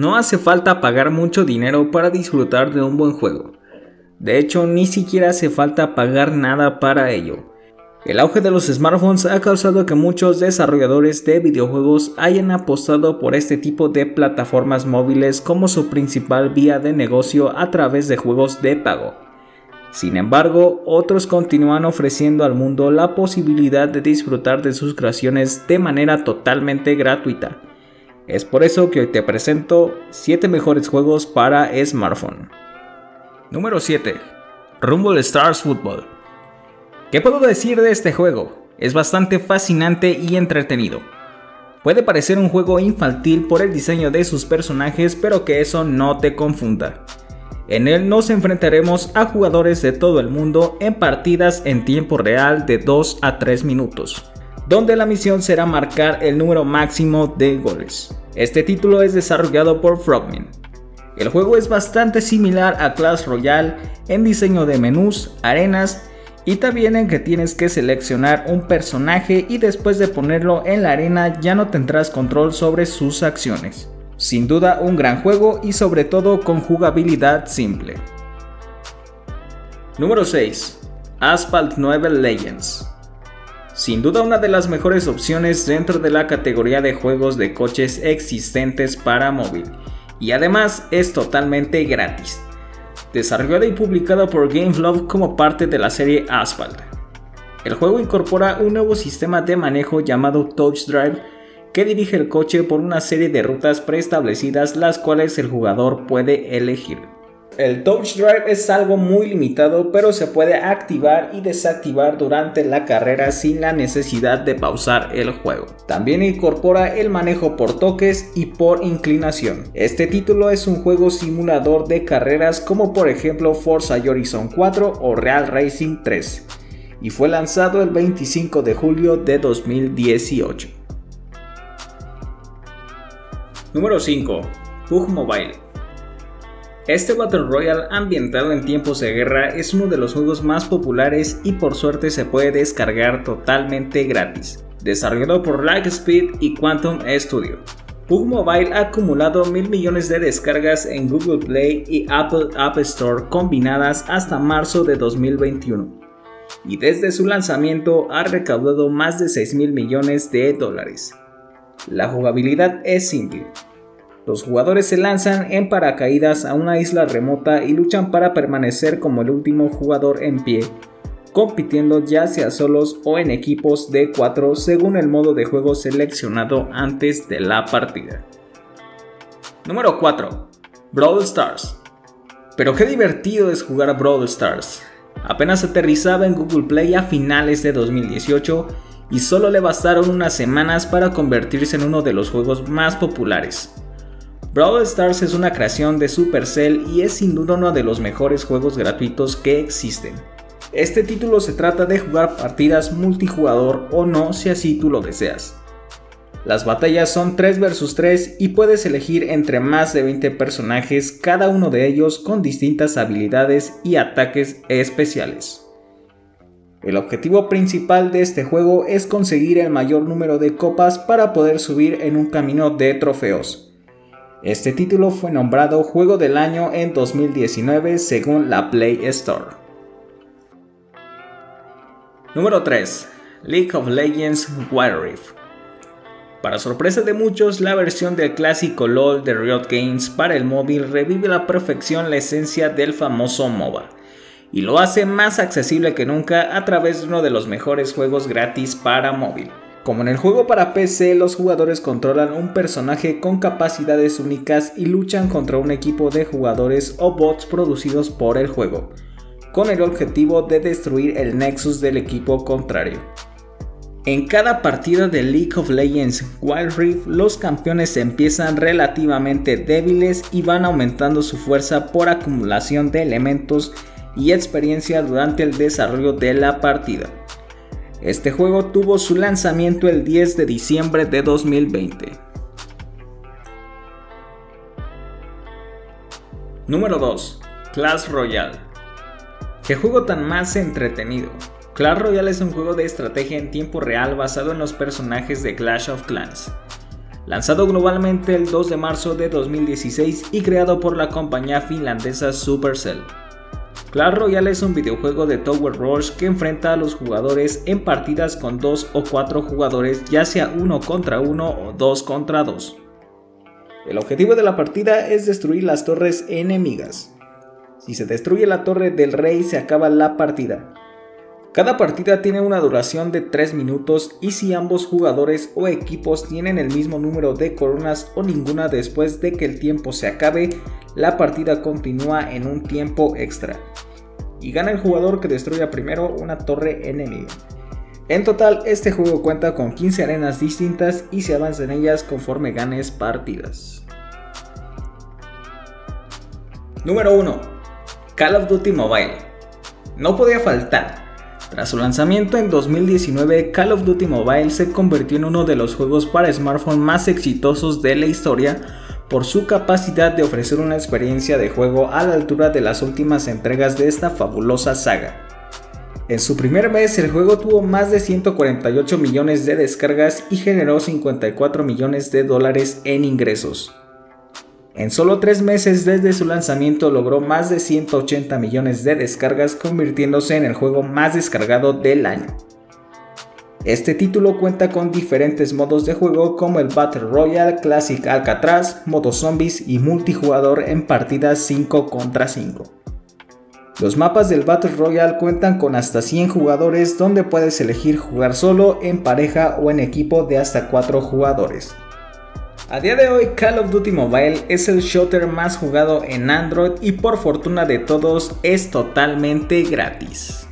No hace falta pagar mucho dinero para disfrutar de un buen juego. De hecho, ni siquiera hace falta pagar nada para ello. El auge de los smartphones ha causado que muchos desarrolladores de videojuegos hayan apostado por este tipo de plataformas móviles como su principal vía de negocio a través de juegos de pago. Sin embargo, otros continúan ofreciendo al mundo la posibilidad de disfrutar de sus creaciones de manera totalmente gratuita. Es por eso que hoy te presento 7 mejores juegos para smartphone. Número 7. Rumble Stars Football. ¿Qué puedo decir de este juego? Es bastante fascinante y entretenido. Puede parecer un juego infantil por el diseño de sus personajes, pero que eso no te confunda. En él nos enfrentaremos a jugadores de todo el mundo en partidas en tiempo real de 2 a 3 minutos, donde la misión será marcar el número máximo de goles. Este título es desarrollado por Frogman. El juego es bastante similar a Clash Royale en diseño de menús, arenas y también en que tienes que seleccionar un personaje y después de ponerlo en la arena ya no tendrás control sobre sus acciones. Sin duda un gran juego y sobre todo con jugabilidad simple. Número 6. Asphalt 9 Legends. Sin duda una de las mejores opciones dentro de la categoría de juegos de coches existentes para móvil. Y además es totalmente gratis desarrollada y publicada por GameLove como parte de la serie Asphalt. El juego incorpora un nuevo sistema de manejo llamado Touch Drive que dirige el coche por una serie de rutas preestablecidas las cuales el jugador puede elegir. El Touch Drive es algo muy limitado, pero se puede activar y desactivar durante la carrera sin la necesidad de pausar el juego. También incorpora el manejo por toques y por inclinación. Este título es un juego simulador de carreras como por ejemplo Forza Horizon 4 o Real Racing 3 y fue lanzado el 25 de julio de 2018. Número 5. PUG Mobile este Battle Royale ambientado en tiempos de guerra es uno de los juegos más populares y por suerte se puede descargar totalmente gratis. Desarrollado por Lightspeed y Quantum Studio. PUG Mobile ha acumulado mil millones de descargas en Google Play y Apple App Store combinadas hasta marzo de 2021 y desde su lanzamiento ha recaudado más de 6 mil millones de dólares. La jugabilidad es simple, los jugadores se lanzan en paracaídas a una isla remota y luchan para permanecer como el último jugador en pie, compitiendo ya sea solos o en equipos de 4 según el modo de juego seleccionado antes de la partida. Número 4. Brawl Stars. Pero qué divertido es jugar Brawl Stars. Apenas aterrizaba en Google Play a finales de 2018 y solo le bastaron unas semanas para convertirse en uno de los juegos más populares. Brawl Stars es una creación de Supercell y es sin duda uno de los mejores juegos gratuitos que existen. Este título se trata de jugar partidas multijugador o no si así tú lo deseas. Las batallas son 3 vs 3 y puedes elegir entre más de 20 personajes, cada uno de ellos con distintas habilidades y ataques especiales. El objetivo principal de este juego es conseguir el mayor número de copas para poder subir en un camino de trofeos. Este título fue nombrado Juego del Año en 2019 según la Play Store. Número 3. League of Legends Wild Rift. Para sorpresa de muchos, la versión del clásico LOL de Riot Games para el móvil revive a la perfección la esencia del famoso MOBA y lo hace más accesible que nunca a través de uno de los mejores juegos gratis para móvil. Como en el juego para PC, los jugadores controlan un personaje con capacidades únicas y luchan contra un equipo de jugadores o bots producidos por el juego, con el objetivo de destruir el nexus del equipo contrario. En cada partida de League of Legends Wild Rift, los campeones empiezan relativamente débiles y van aumentando su fuerza por acumulación de elementos y experiencia durante el desarrollo de la partida. Este juego tuvo su lanzamiento el 10 de diciembre de 2020. Número 2. Clash Royale. ¿Qué juego tan más entretenido? Clash Royale es un juego de estrategia en tiempo real basado en los personajes de Clash of Clans. lanzado globalmente el 2 de marzo de 2016 y creado por la compañía finlandesa Supercell. Clash Royale es un videojuego de Tower Rush que enfrenta a los jugadores en partidas con 2 o 4 jugadores, ya sea uno contra uno o 2 contra 2. El objetivo de la partida es destruir las torres enemigas. Si se destruye la torre del rey se acaba la partida. Cada partida tiene una duración de 3 minutos y si ambos jugadores o equipos tienen el mismo número de coronas o ninguna después de que el tiempo se acabe, la partida continúa en un tiempo extra. Y gana el jugador que destruya primero una torre enemiga. En total, este juego cuenta con 15 arenas distintas y se avanza en ellas conforme ganes partidas. Número 1. Call of Duty Mobile. No podía faltar. Tras su lanzamiento en 2019, Call of Duty Mobile se convirtió en uno de los juegos para smartphone más exitosos de la historia por su capacidad de ofrecer una experiencia de juego a la altura de las últimas entregas de esta fabulosa saga. En su primer mes el juego tuvo más de 148 millones de descargas y generó 54 millones de dólares en ingresos. En solo tres meses desde su lanzamiento logró más de 180 millones de descargas convirtiéndose en el juego más descargado del año. Este título cuenta con diferentes modos de juego como el Battle Royale, Classic Alcatraz, modo zombies y multijugador en partidas 5 contra 5. Los mapas del Battle Royale cuentan con hasta 100 jugadores donde puedes elegir jugar solo, en pareja o en equipo de hasta 4 jugadores. A día de hoy Call of Duty Mobile es el shooter más jugado en Android y por fortuna de todos es totalmente gratis.